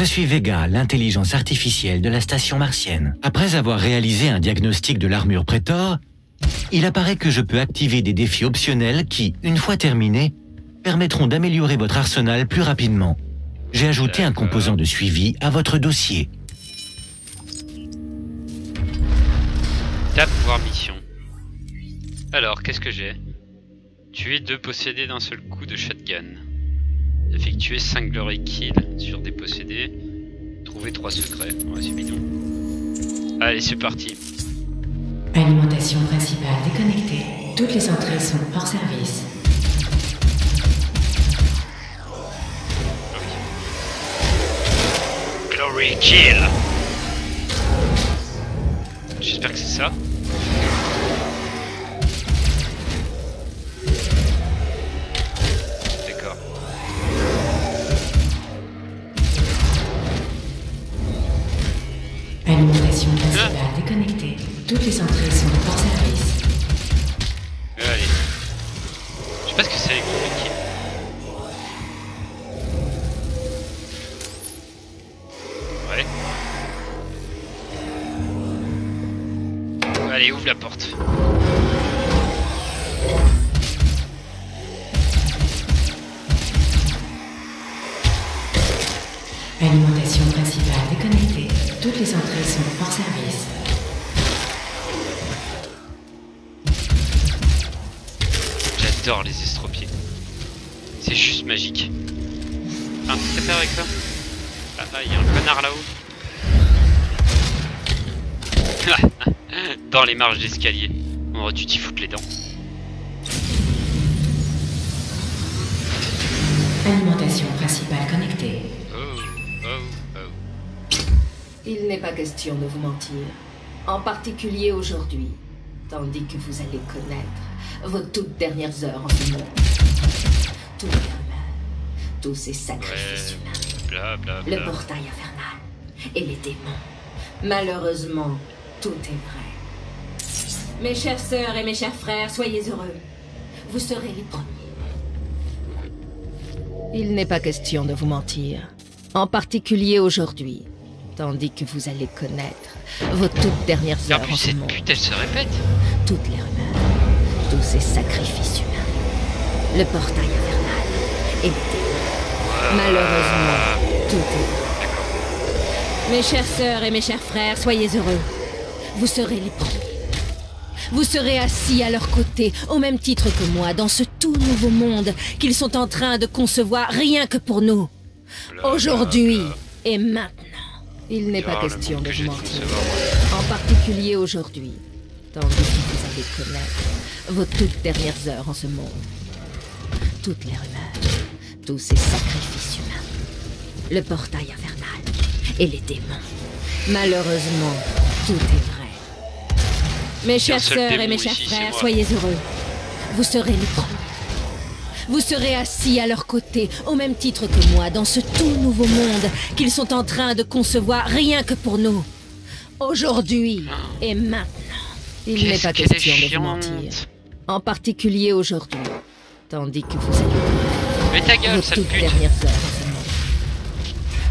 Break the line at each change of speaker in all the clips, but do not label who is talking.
je suis Vega, l'intelligence artificielle de la station martienne. Après avoir réalisé un diagnostic de l'armure Prétor, il apparaît que je peux activer des défis optionnels qui, une fois terminés, permettront d'améliorer votre arsenal plus rapidement. J'ai ajouté un composant de suivi à votre dossier.
Tape voir mission. Alors, qu'est-ce que j'ai? Tuer deux possédés d'un seul coup de shotgun. Effectuer 5 glory kills sur des possédés. Trouver 3 secrets. Ouais, c'est bidon. Allez, c'est parti.
Alimentation principale déconnectée. Toutes les entrées sont hors service.
Glory kill J'espère que c'est ça.
Toutes les entrées sont hors service.
Allez. Je sais pas ce que c'est kills. Ouais. Allez, ouvre la porte. Avec ça Ah, ah, il y a un connard là-haut. Dans les marches d'escalier. On aurait dû t'y foutre les dents.
Alimentation principale connectée.
Oh, oh, oh.
Il n'est pas question de vous mentir. En particulier aujourd'hui, tandis que vous allez connaître vos toutes dernières heures en ce monde. Les rumeurs, tous ces sacrifices
Ouais.
humains,
Bla bla
le portail infernal et les démons. Malheureusement, tout est vrai. Mes chères sœurs et mes chers frères, soyez heureux. Vous serez les premiers. Il n'est pas question de vous mentir. En particulier aujourd'hui, tandis que vous allez connaître vos toutes dernières
en
heures
plus,
en
cette
monde.
pute, elle se répète.
Toutes les rumeurs, tous ces sacrifices humains, le portail infernal et les démons. Malheureusement, tout est. Mes chères sœurs et mes chers frères, soyez heureux. Vous serez les premiers. Vous serez assis à leur côté, au même titre que moi, dans ce tout nouveau monde qu'ils sont en train de concevoir rien que pour nous. Aujourd'hui et maintenant. Il n'est pas question de vous mentir. En particulier aujourd'hui, tandis que vous allez connaître vos toutes dernières heures en ce monde. Toutes les rumeurs, tous ces sacrifices humains, le portail infernal et les démons. Malheureusement, tout est vrai. Mes chères sœurs et mes chers
ici,
frères, soyez heureux. Vous serez les premiers. Vous serez assis à leur côté, au même titre que moi, dans ce tout nouveau monde qu'ils sont en train de concevoir rien que pour nous. Aujourd'hui et maintenant. Il n'est pas question de vous mentir. En particulier aujourd'hui, tandis que vous allez
Mais ta gueule, sale pute.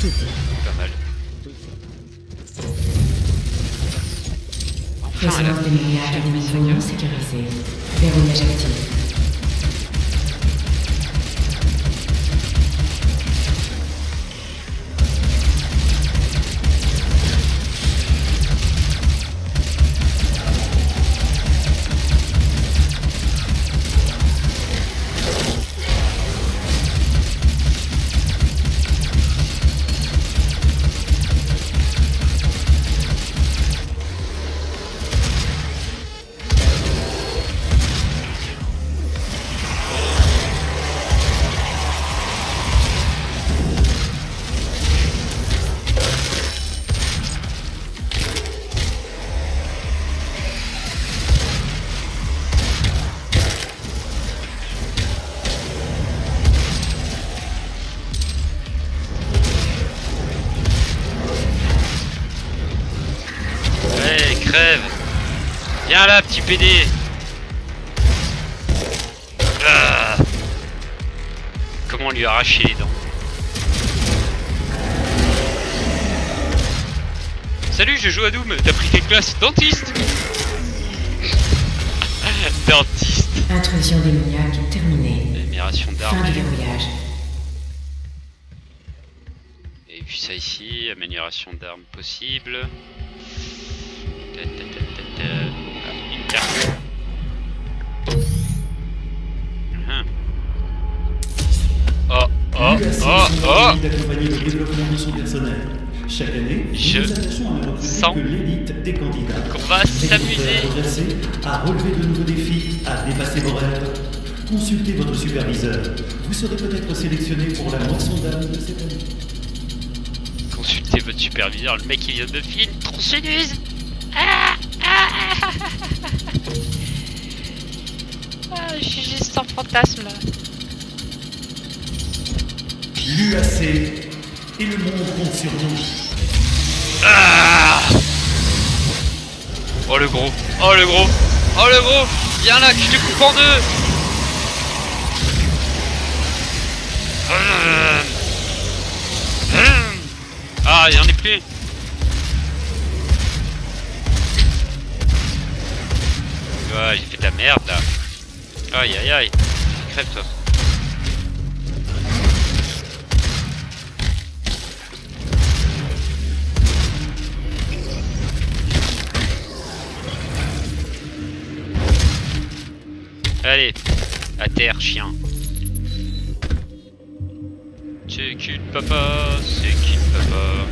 Tout
Pas mal. Enfin, elle a.
Verrouillage actif.
PD ah. Comment lui arracher les dents Salut, je joue à Doom. T'as pris quelle classe Dentiste Dentiste.
Intrusion démoniaque terminée.
Admiration
Fin du
d'armes.
verrouillage.
Et puis ça ici, amélioration d'armes possible.
Chaque année,
Je sens
que l'élite des candidats.
Qu'on va s'amuser.
à relever de nouveaux défis, à dépasser vos rêves. Consultez votre superviseur. Vous serez peut-être sélectionné pour la moisson d'âme de cette année.
Consultez votre superviseur, le mec il vient de filer une tronçonneuse ah, ah, ah, ah, ah, Je suis juste en fantasme.
L'UAC et le monde compte sur nous.
Ah. Oh le gros, oh le gros, oh le gros. Viens là que je te coupe en deux. Ah, il en est plus. Ouais, j'ai fait de merde là. Aïe aïe aïe. Crève toi Allez, à terre, chien. C'est qui papa C'est qui papa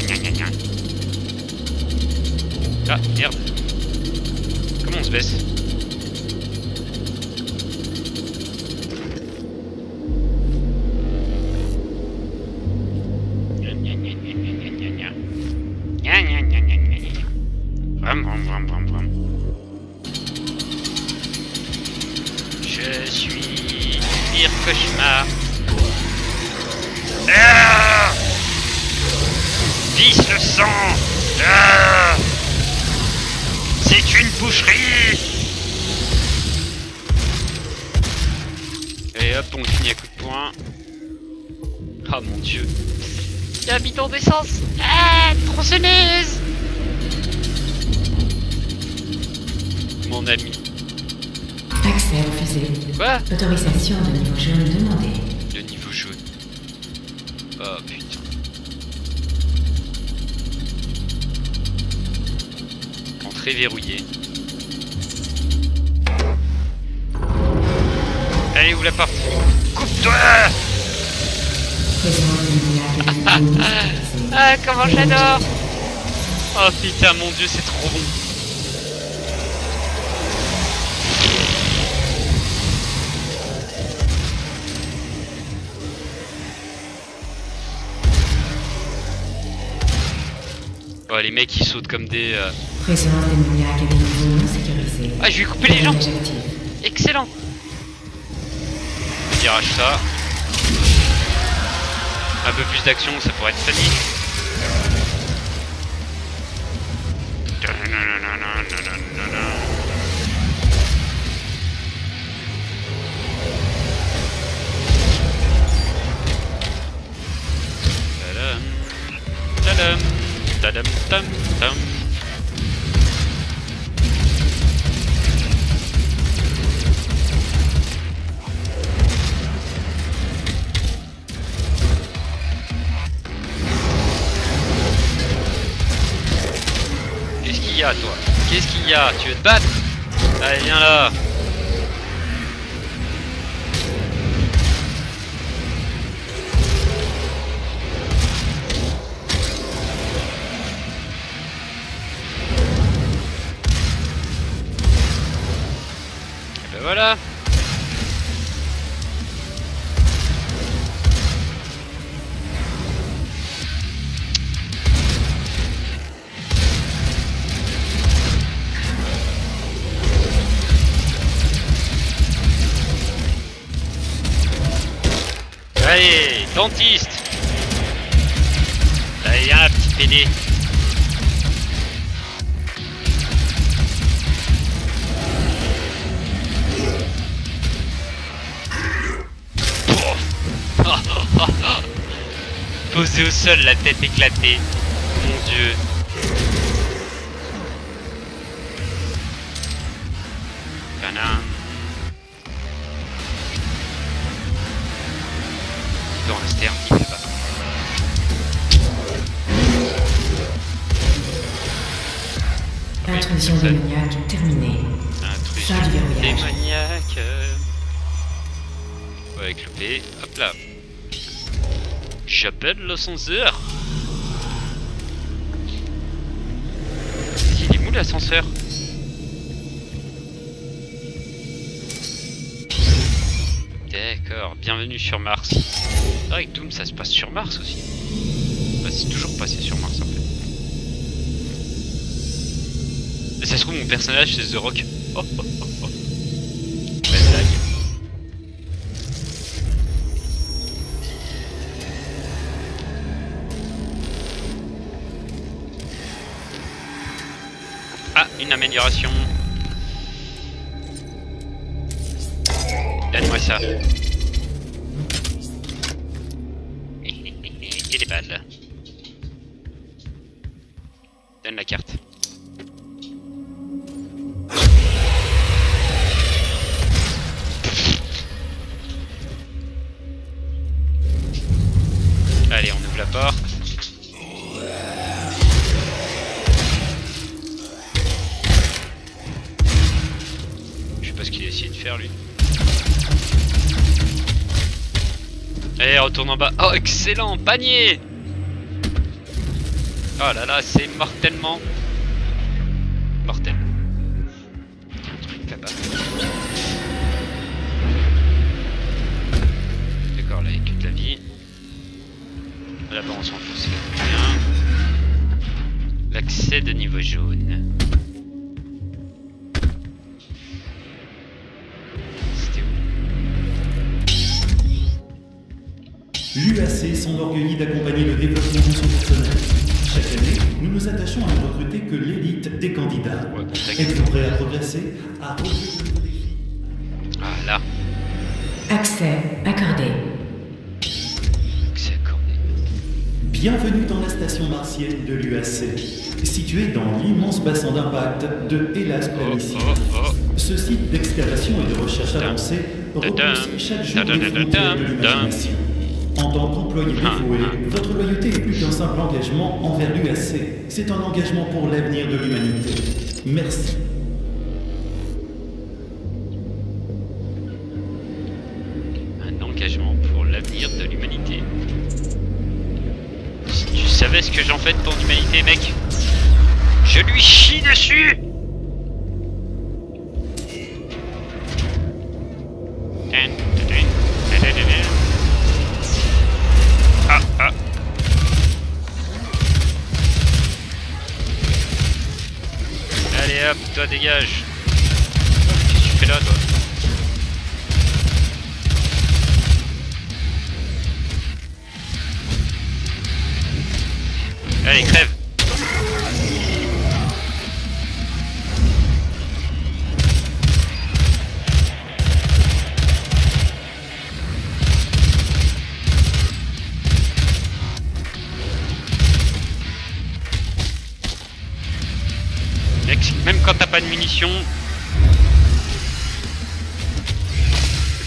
gna, gna, gna. Ah, merde. Comment on se baisse Gna, gna, sang Ah C'est une boucherie Et hop, on finit à coup de poing. Ah mon dieu. Il y a un bidon d'essence Ah Tronçonneuse Mon ami.
Accès refusé.
Quoi?
Autorisation de niveau jaune demandée.
Le niveau jaune. Oh putain. Entrée verrouillée. Allez, où la porte Coupe-toi. Ah, comment j'adore Oh putain, mon dieu, c'est trop bon Oh, les mecs, ils sautent comme des... euh,
Présence démoniaque non.
Ah, je lui ai coupé les jambes. Excellent Tirage ça. Un peu plus d'action, ça pourrait être funny. Tu veux te battre? Allez, viens là dentiste Allez, viens, Posé au sol, la tête éclatée. Mon dieu.
Intrusion démoniaque terminée.
Intrusion démoniaque. Ouais, avec le P, hop là. J'appelle l'ascenseur. Il est où l'ascenseur? D'accord, bienvenue sur Mars. Avec Doom, ça se passe sur Mars aussi. Bah, c'est toujours passé sur Mars en fait. Ça se trouve, mon personnage c'est The Rock. Oh, oh, oh, oh. Ah, une amélioration. Donne-moi ça. Et des balles. Donne excellent, panier Oh là là, c'est mortellement mortel. Un truc là-bas. D'accord, là, il de la vie. Là-bas, on s'en fout, c'est. L'accès de niveau jaune.
L'UAC s'enorgueillit d'accompagner le développement de son personnel. Chaque année, nous nous attachons à ne recruter que l'élite des candidats. Êtes-vous prêt à progresser À défis
Voilà,
Accès accordé.
c'est accordé.
Bienvenue dans la station martienne de l'UAC, située dans l'immense bassin d'impact de Hélas
Oh,
Planicie.
oh, oh.
Ce site d'excavation et de recherche avancée repousse chaque jour les frontières de l'imagination. En tant qu'employé dévoué, votre loyauté est plus qu'un simple engagement envers l'UAC. C'est un engagement pour l'avenir de l'humanité. Merci.
Un engagement pour l'avenir de l'humanité. Si tu savais ce que j'en fais de ton humanité, mec, je lui chie dessus toi dégage. Qu'est-ce que tu fais là, toi Allez, crève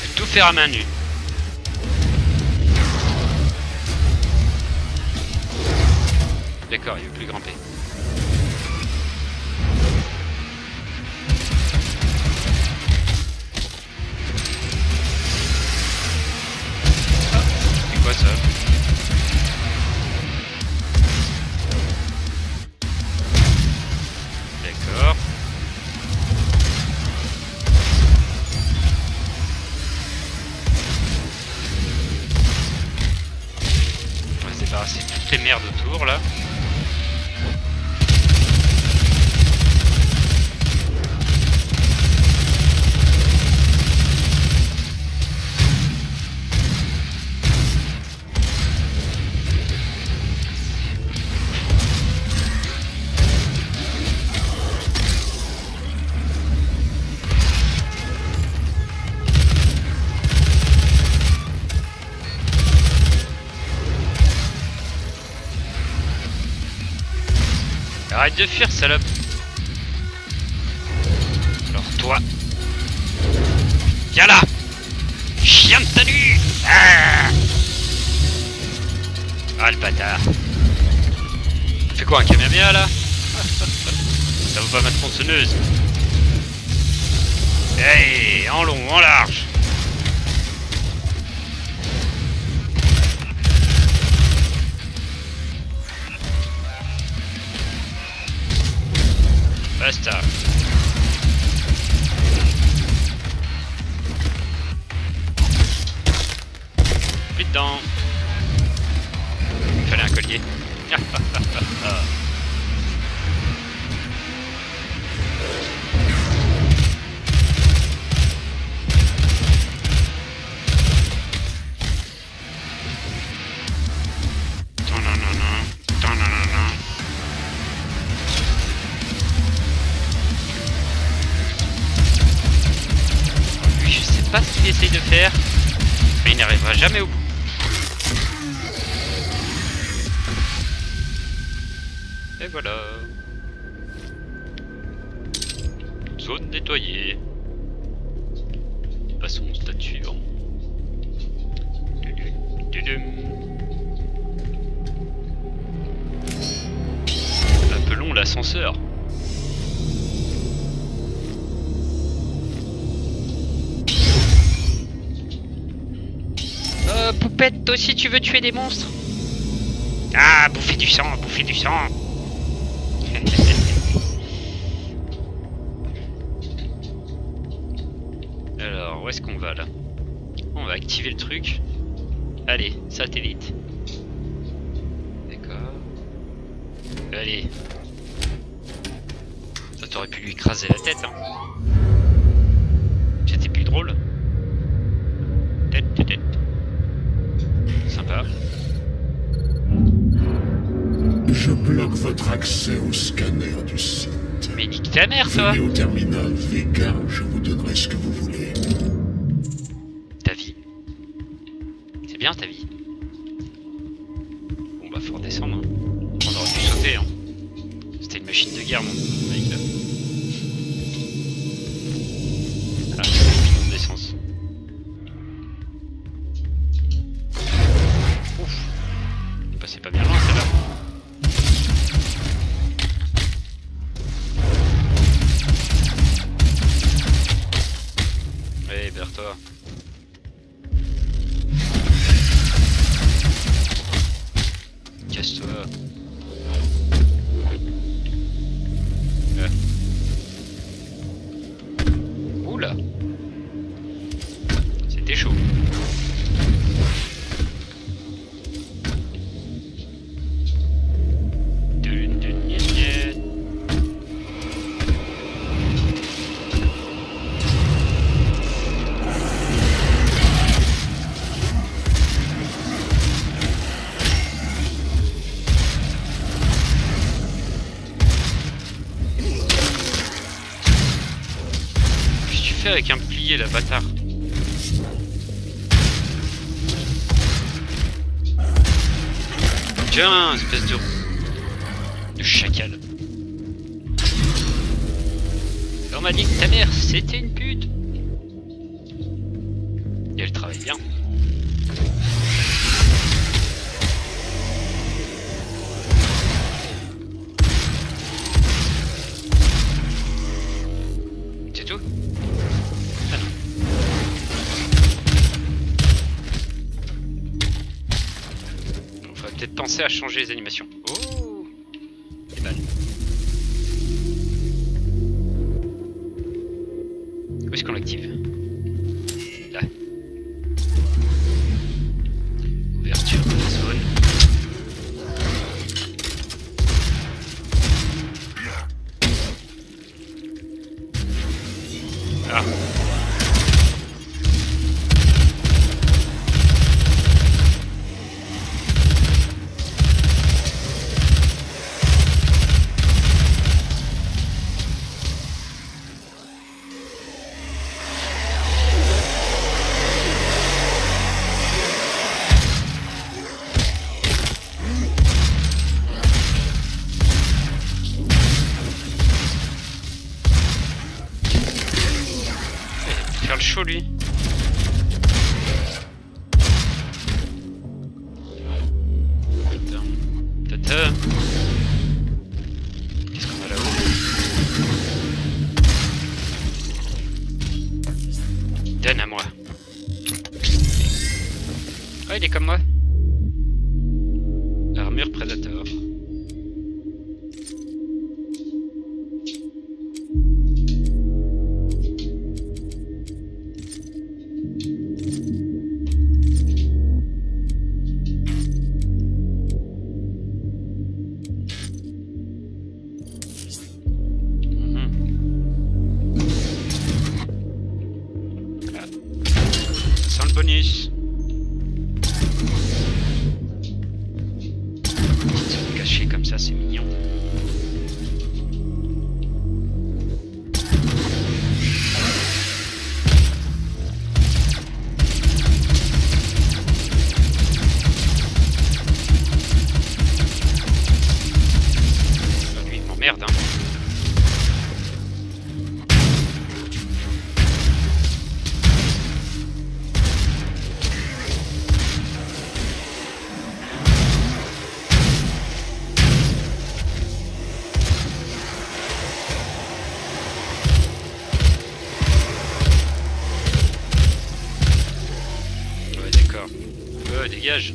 peux tout faire à main nue. D'accord, il veut plus grimper. De fuir, salope. Alors toi... Viens là. Chien de tenue ah, ah le bâtard. Fais quoi, un Kamehameha là? Ça vaut pas ma tronçonneuse. Hey En long, en large Basta. Plus un collier. de faire, mais il n'arrivera jamais au bout. Et voilà. Zone nettoyée. Passons au stade suivant. Appelons l'ascenseur. Poupette, toi aussi tu veux tuer des monstres Ah, bouffer du sang, bouffer du sang Alors, où est-ce qu'on va là? On va activer le truc. Allez, satellite. D'accord. Allez. Ça t'aurait pu lui écraser la tête, hein. C'était plus drôle.
Je bloque votre accès au scanner du site.
Mais nique ta mère, toi
Venez au terminal Vega, je vous donnerai ce que vous voulez.
Avec un bouclier là, bâtard Tiens, espèce de... de chacal. On dit que ta mère, c'était une peut-être penser à changer les animations. Oh Faire D'accord. Ouais, dégage.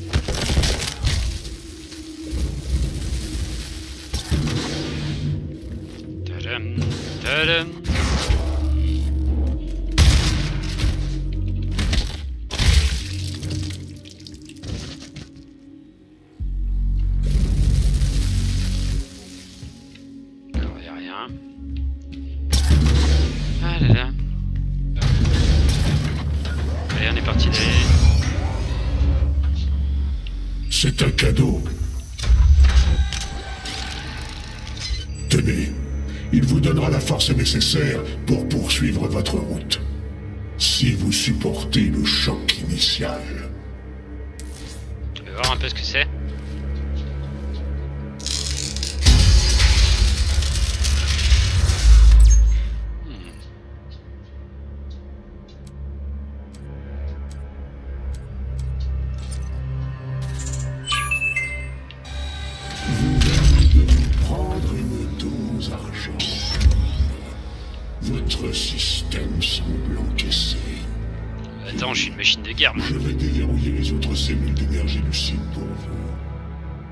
Un
peu ce que c'est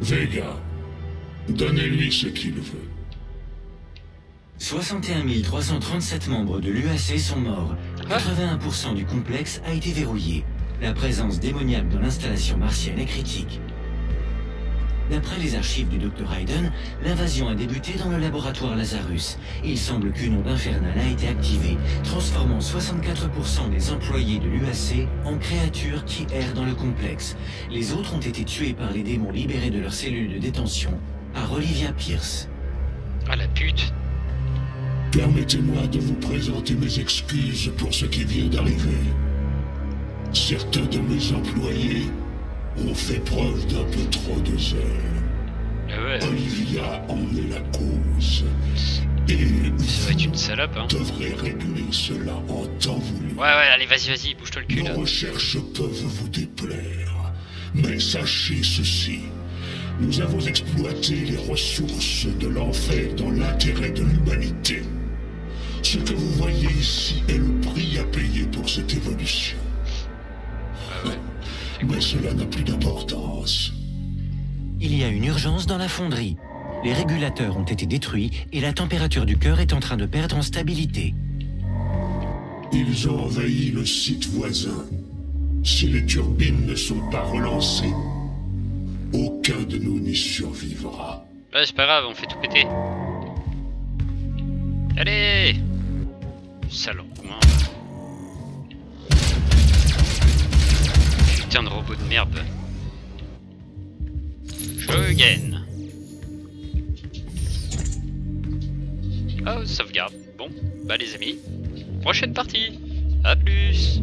Vega, donnez-lui ce qu'il veut.
61 337 membres de l'UAC sont morts. 81% du complexe a été verrouillé. La présence démoniaque dans l'installation martienne est critique. D'après les archives du Dr Hayden, l'invasion a débuté dans le laboratoire Lazarus. Il semble qu'une onde infernale a été activée, transformant 64% des employés de l'UAC en créatures qui errent dans le complexe. Les autres ont été tués par les démons libérés de leurs cellules de détention par Olivia Pierce.
Ah la pute
Permettez-moi de vous présenter mes excuses pour ce qui vient d'arriver. Certains de mes employés ont fait preuve d'un peu trop de zèle.
Ah ouais,
Olivia en est la cause. Et
ça va être une salope, hein.
vous devrez régler cela en temps voulu.
Ouais, ouais, allez, vas-y, vas-y, bouge-toi le cul, là.
Nos recherches peuvent vous déplaire. Mais sachez ceci. Nous avons exploité les ressources de l'enfer dans l'intérêt de l'humanité. Ce que vous voyez ici est le prix à payer pour cette évolution.
Ouais, ouais.
Mais cela n'a plus d'importance.
Il y a une urgence dans la fonderie. Les régulateurs ont été détruits et la température du cœur est en train de perdre en stabilité.
Ils ont envahi le site voisin. Si les turbines ne sont pas relancées, aucun de nous n'y survivra.
Ouais, c'est pas grave, on fait tout péter. Allez Sale De robot de merde. Je gagne. Oh, sauvegarde. Bon, bah les amis, prochaine partie. A plus